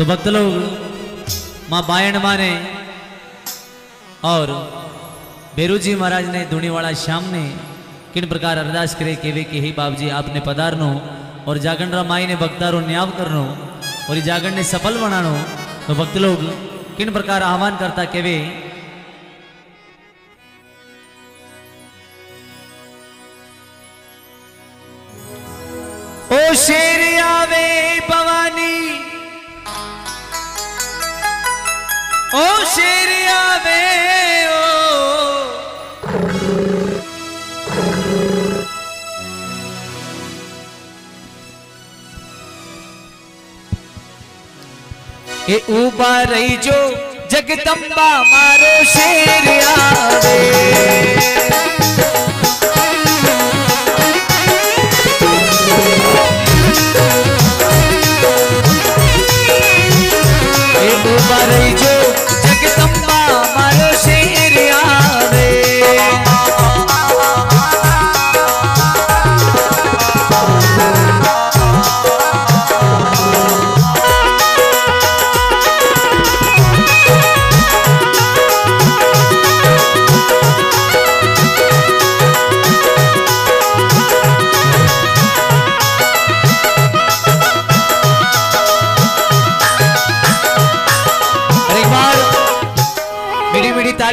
तो भक्त लोग, माँ बायण माँ ने और बेरू जी महाराज ने धुनीवाड़ा श्याम ने किन प्रकार अरदास करे केवे के ही बाप जी आपने पधारनो और जागरण माई ने भक्तारो न्याव करनो और ये जागरण ने सफल बनानो। तो भक्त लोग, किन प्रकार आह्वान करता केवे ओ शेर आवे भवानी ओ शेर आवे ओ। ए उबा रही जो जगदम्बा मारो शेरिया आवे।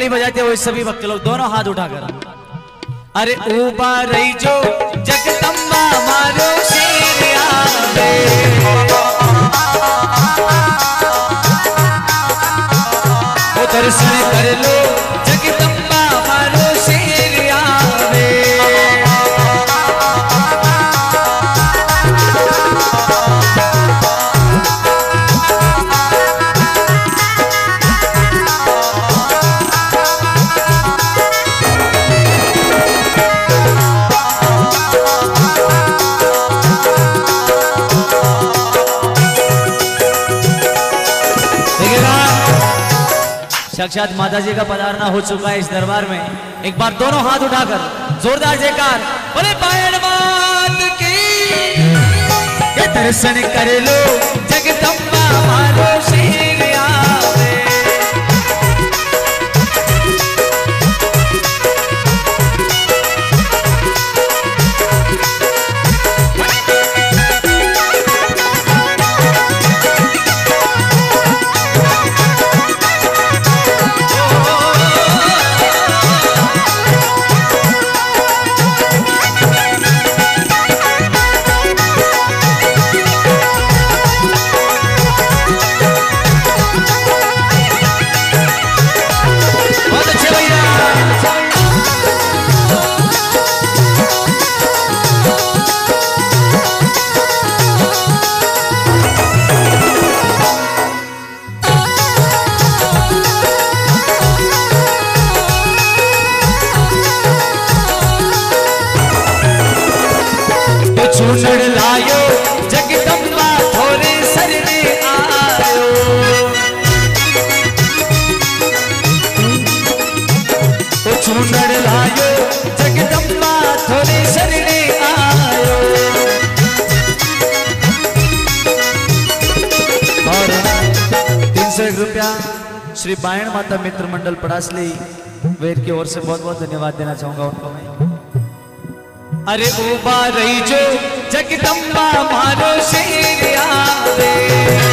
ताली बजाते हुए सभी भक्त लोग, दोनों हाथ उठाकर। अरे ऊबा रही जो जगदम्बा मारो शेर आवे। कर लो। साक्षात माता जी का पधारना हो चुका है इस दरबार में। एक बार दोनों हाथ उठाकर, जोरदार जयकार, बोले पायण की दर्शन कर लो, जगदम्बा मारो। श्री बायण माता मित्र मंडल पड़ासली, वेर की ओर से बहुत बहुत धन्यवाद देना चाहूँगा उनको मैं। अरे उबा रही जो जगदम्बा मारो शेर आवे।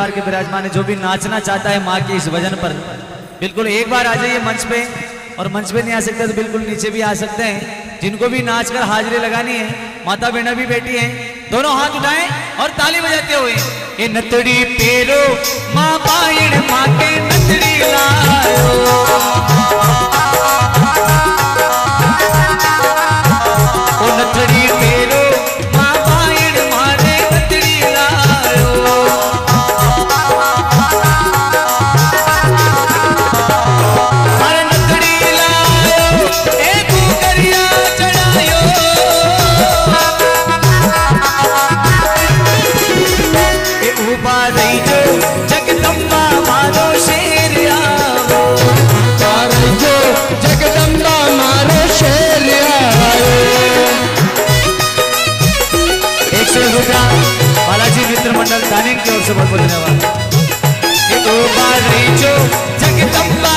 परिवार के विराजमान है, जो भी नाचना चाहता है माँ के इस वज़न पर। बिल्कुल एक बार आ जाइए मंच पे, और मंच पे नहीं आ सकते तो बिल्कुल नीचे भी आ सकते हैं। जिनको भी नाच कर हाजिरी लगानी है, माता बहना भी बैठी है, दोनों हाथ उठाएँ और ताली बजाते हुए। ये नतड़ी पेरो माँ पायण माँ के नतड़ी लायो मंडल तानिन की ओर से बहुत बहुत धन्यवाद। जगदम्बा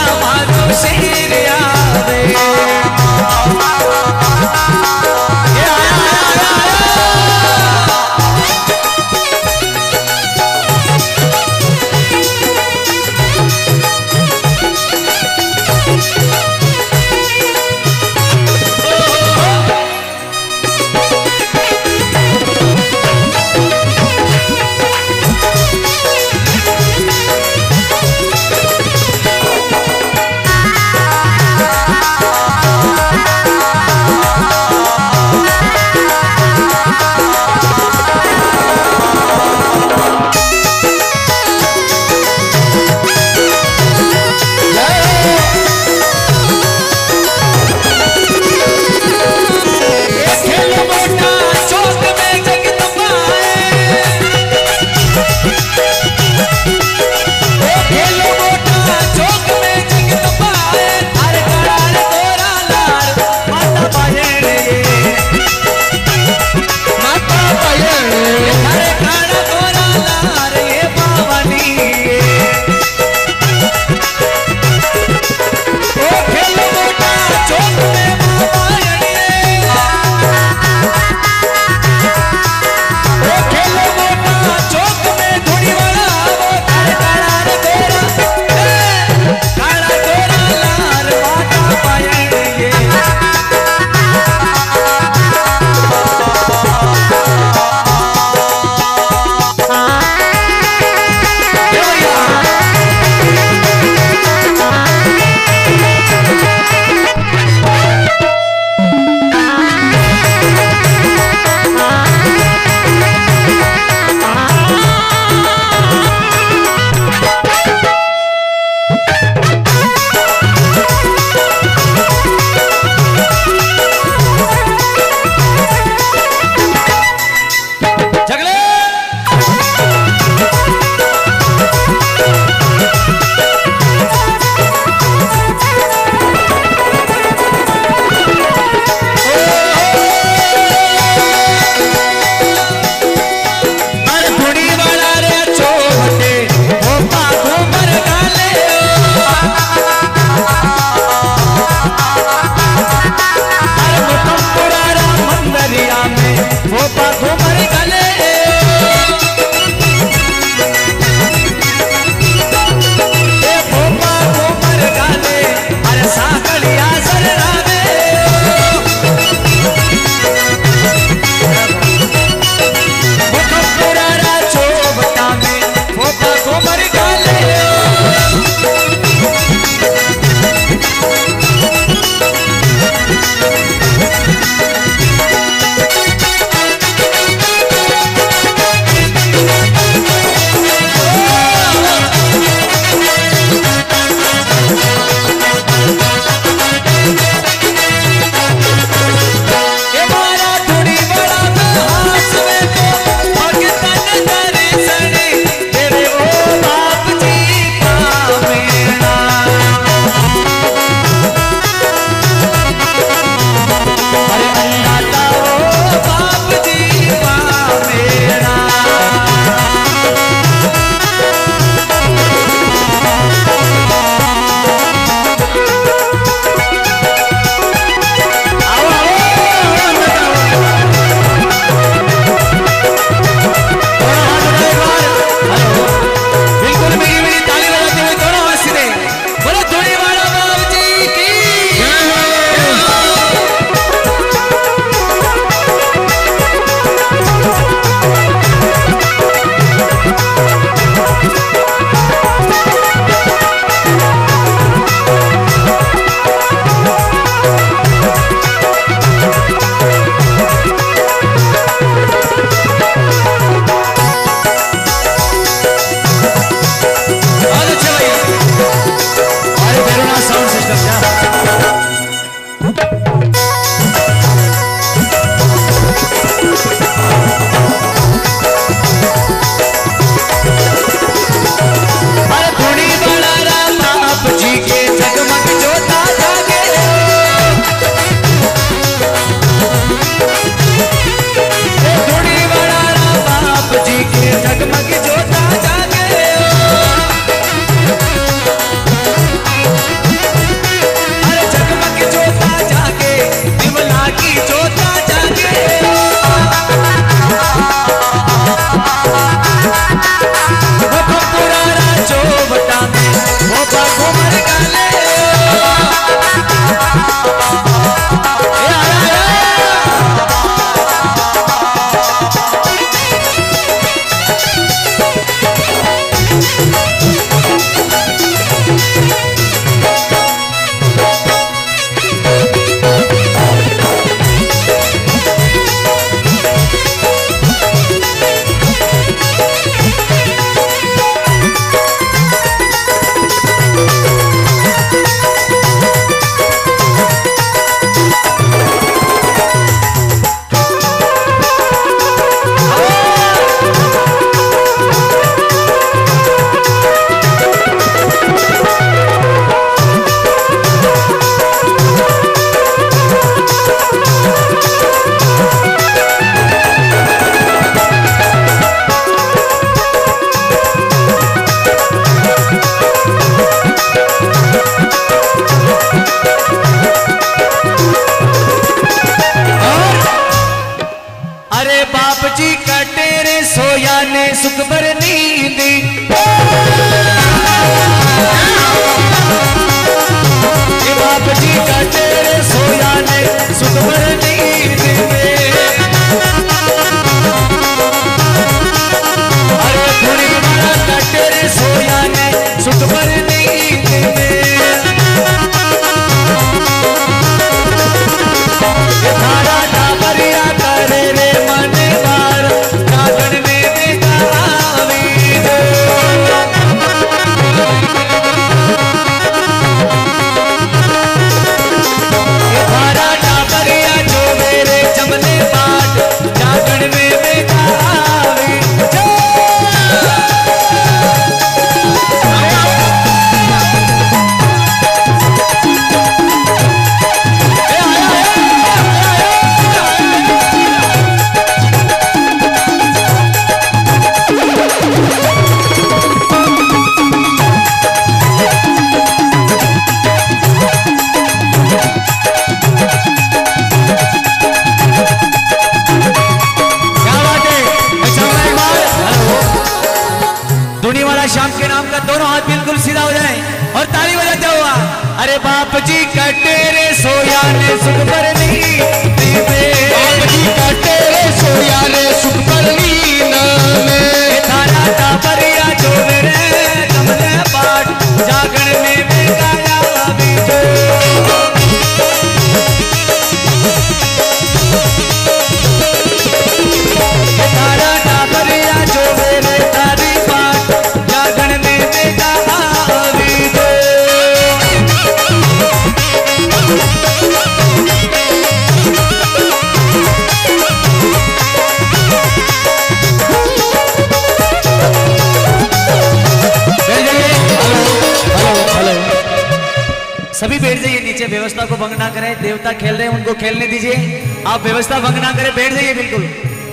दीजिए, व्यवस्था को भंग ना करें, देवता खेल रहे हैं, उनको खेलने दीजिए। आप व्यवस्था भंग ना करें, बैठ जाइए बिल्कुल।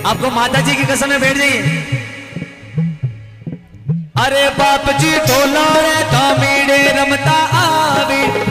आपको माता जी की कसम में बैठ जाइए। अरे बाप जी ठोला रे रमता आवे।